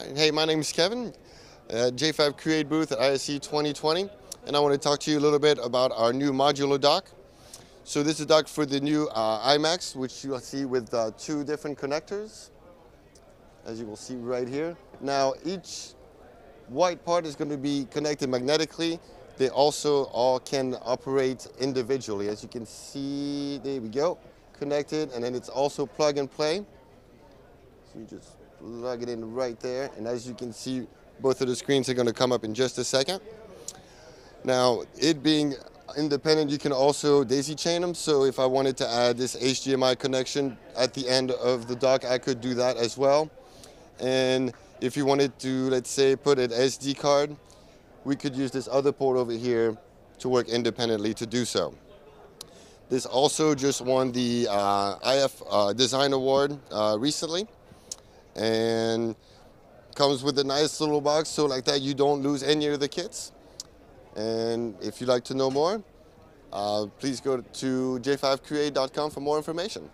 Hey, my name is Kevin, uh, J5 Create booth at ISE 2020, and I want to talk to you a little bit about our new modular dock. So this is a dock for the new uh, iMacs, which you'll see with uh, two different connectors, as you will see right here. Now, each white part is going to be connected magnetically. They also all can operate individually. As you can see, there we go, connected, and then it's also plug and play. So you just plug it in right there. And as you can see, both of the screens are going to come up in just a second. Now, it being independent, you can also daisy chain them. So if I wanted to add this HDMI connection at the end of the dock, I could do that as well. And if you wanted to, let's say, put an SD card, we could use this other port over here to work independently to do so. This also just won the uh, IF uh, Design Award uh, recently and comes with a nice little box so like that you don't lose any of the kits. And if you'd like to know more, uh, please go to j5create.com for more information.